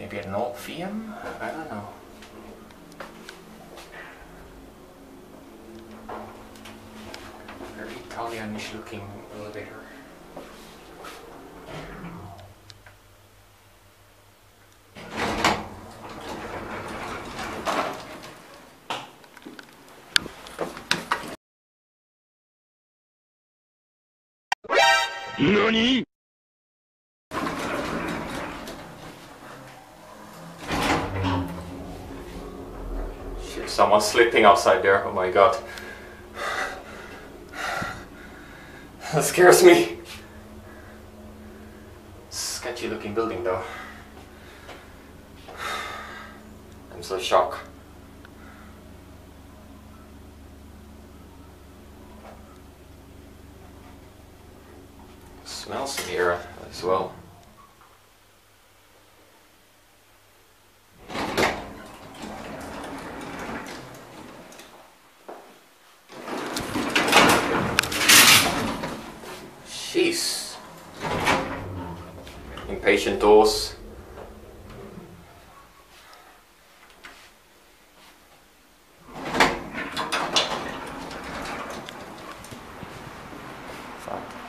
Maybe an old VM? I don't know. Very Italianish looking elevator. NANI?! Someone's sleeping outside there. Oh my god. That scares me. Sketchy looking building though. I'm so shocked. Smells in here as well. Impatient doors. Fuck.